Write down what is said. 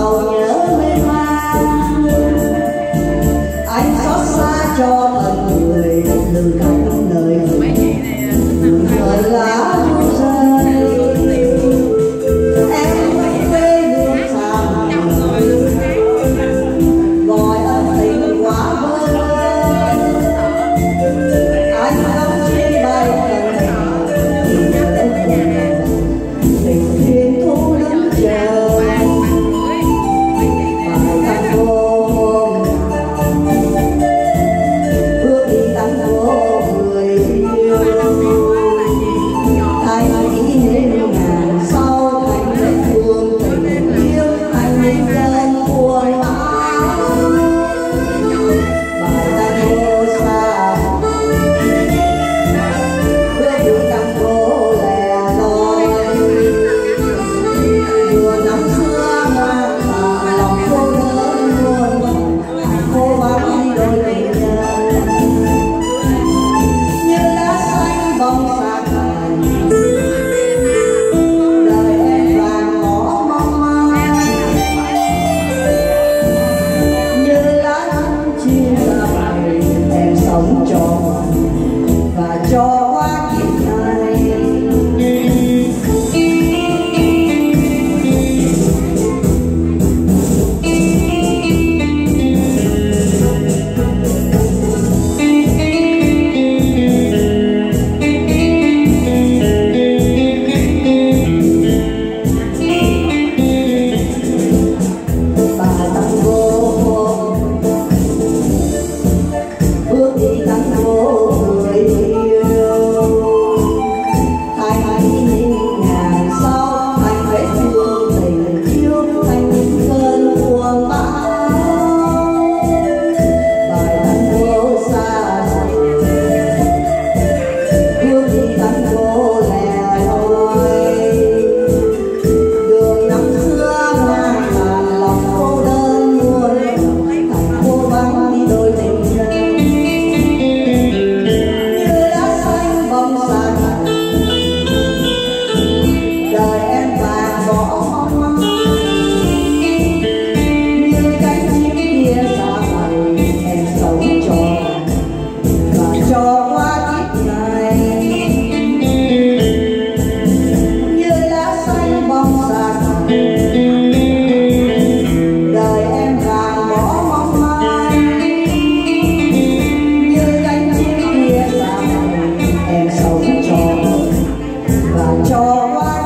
màu nhớ mê man anh xót xa cho forward.